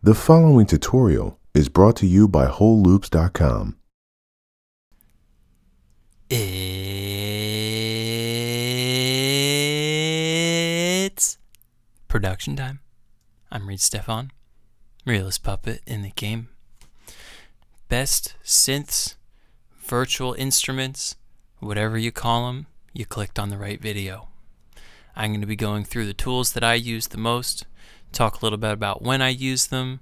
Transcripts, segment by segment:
The following tutorial is brought to you by WholeLoops.com. It's production time. I'm Reid Stefan, realist puppet in the game. Best synths, virtual instruments, whatever you call them, you clicked on the right video. I'm going to be going through the tools that I use the most, talk a little bit about when I use them,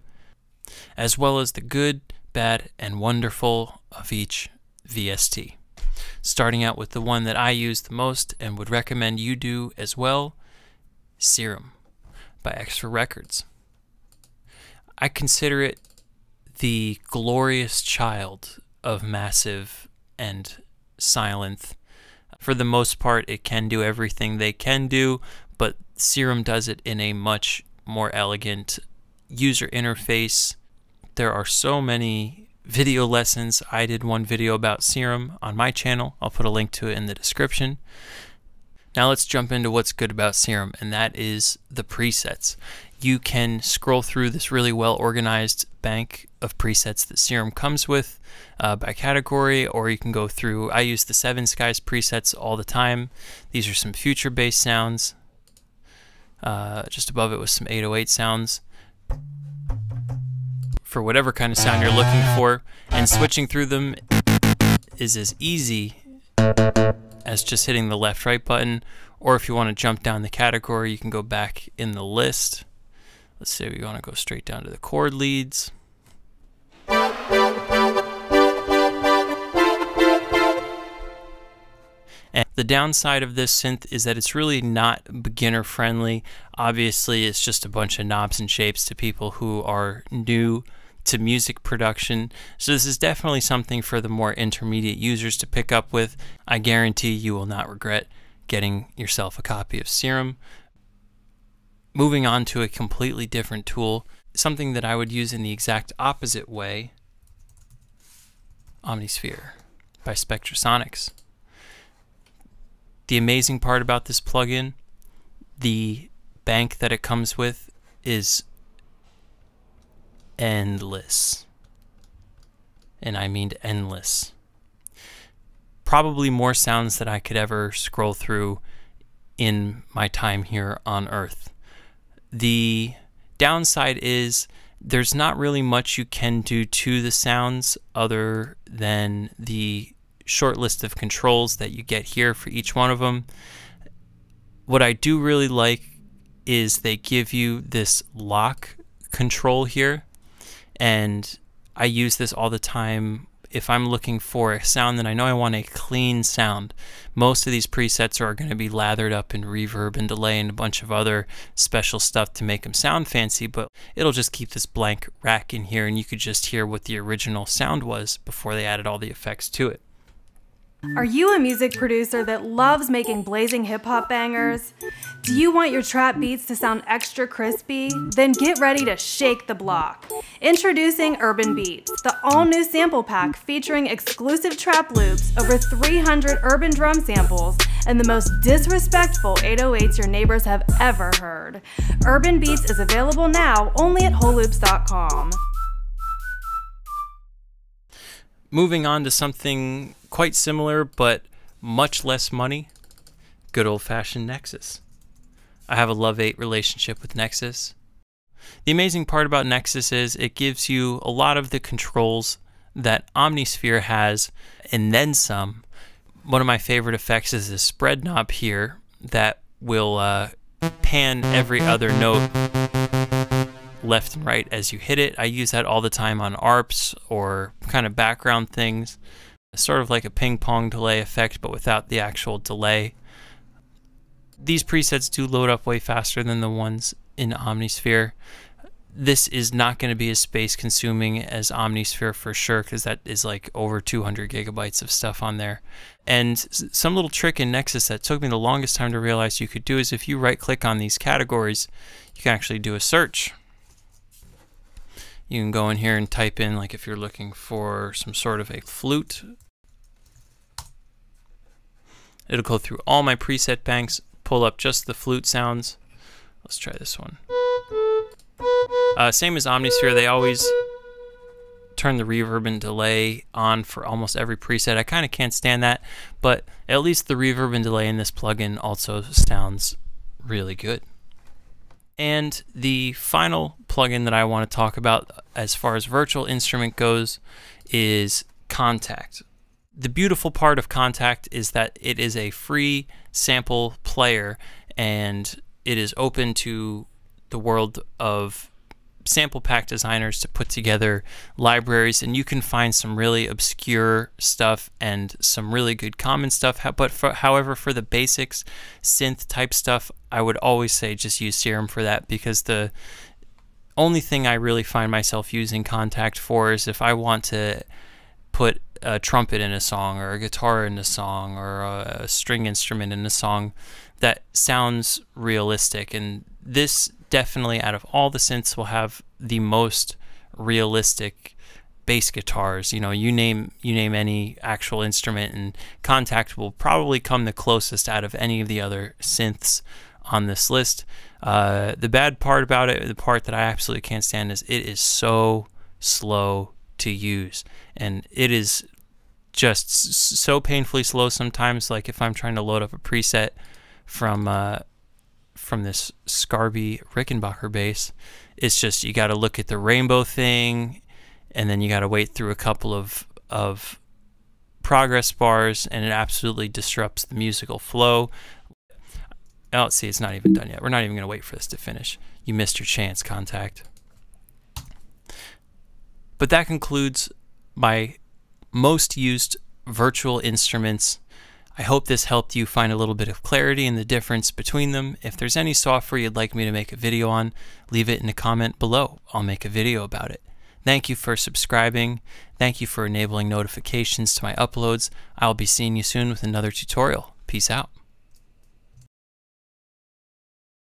as well as the good, bad, and wonderful of each VST. Starting out with the one that I use the most and would recommend you do as well Serum by Xfer Records. I consider it the glorious child of Massive and Sylenth. For the most part, it can do everything they can do, but Serum does it in a much more elegant user interface. There are so many video lessons. I did one video about Serum on my channel. I'll put a link to it in the description. Now let's jump into what's good about Serum, and that is the presets. You can scroll through this really well organized bank of presets that Serum comes with uh, by category, or you can go through. I use the Seven Skies presets all the time. These are some future based sounds. Uh, just above it with some 808 sounds for whatever kind of sound you're looking for, and switching through them is as easy as just hitting the left right button. Or if you want to jump down the category, you can go back in the list. Let's say we want to go straight down to the chord leads. The downside of this synth is that it's really not beginner friendly. Obviously, it's just a bunch of knobs and shapes to people who are new to music production. So this is definitely something for the more intermediate users to pick up with. I guarantee you will not regret getting yourself a copy of Serum. Moving on to a completely different tool, something that I would use in the exact opposite way, Omnisphere by Spectrasonics. The amazing part about this plugin, the bank that it comes with is endless. And I mean endless. Probably more sounds that I could ever scroll through in my time here on Earth. The downside is there's not really much you can do to the sounds other than the short list of controls that you get here for each one of them. What I do really like is they give you this lock control here and I use this all the time if I'm looking for a sound that I know I want a clean sound. Most of these presets are going to be lathered up in reverb and delay and a bunch of other special stuff to make them sound fancy, but it'll just keep this blank rack in here and you could just hear what the original sound was before they added all the effects to it. Are you a music producer that loves making blazing hip hop bangers? Do you want your trap beats to sound extra crispy? Then get ready to shake the block. Introducing Urban Beats, the all new sample pack featuring exclusive trap loops, over 300 urban drum samples, and the most disrespectful 808s your neighbors have ever heard. Urban Beats is available now only at WholeLoops.com. Moving on to something quite similar but much less money good old fashioned Nexus. I have a love hate relationship with Nexus. The amazing part about Nexus is it gives you a lot of the controls that Omnisphere has and then some. One of my favorite effects is the spread knob here that will uh, pan every other note left and right as you hit it. I use that all the time on ARPs or kind of background things. Sort of like a ping pong delay effect, but without the actual delay. These presets do load up way faster than the ones in Omnisphere. This is not going to be as space consuming as Omnisphere for sure, because that is like over 200 gigabytes of stuff on there. And some little trick in Nexus that took me the longest time to realize you could do is if you right click on these categories, you can actually do a search you can go in here and type in like if you're looking for some sort of a flute it'll go through all my preset banks pull up just the flute sounds let's try this one Uh, same as Omnisphere, they always turn the reverb and delay on for almost every preset. I kind of can't stand that, but at least the reverb and delay in this plugin also sounds really good. And the final plugin that I want to talk about as far as virtual instrument goes is Kontakt. The beautiful part of Kontakt is that it is a free sample player and it is open to the world of sample pack designers to put together libraries and you can find some really obscure stuff and some really good common stuff. But for, however for the basics synth type stuff I would always say just use Serum for that because the only thing I really find myself using Kontakt for is if I want to put a trumpet in a song or a guitar in a song or a, a string instrument in a song that sounds realistic. And this definitely out of all the synths will have the most realistic bass guitars. You know, you name you name any actual instrument, and Kontakt will probably come the closest out of any of the other synths on this list. Uh, the bad part about it, the part that I absolutely can't stand, is it is so slow to use, and it is just so painfully slow sometimes. Like if I'm trying to load up a preset from uh, from this Scarbee Rickenbacker bass. It's just you got to look at the rainbow thing, and then you got to wait through a couple of of progress bars, and it absolutely disrupts the musical flow. Oh, see, it's not even done yet. We're not even going to wait for this to finish. You missed your chance, Kontakt. But that concludes my most used virtual instruments I hope this helped you find a little bit of clarity in the difference between them. If there's any software you'd like me to make a video on, leave it in a comment below. I'll make a video about it. Thank you for subscribing. Thank you for enabling notifications to my uploads. I'll be seeing you soon with another tutorial. Peace out.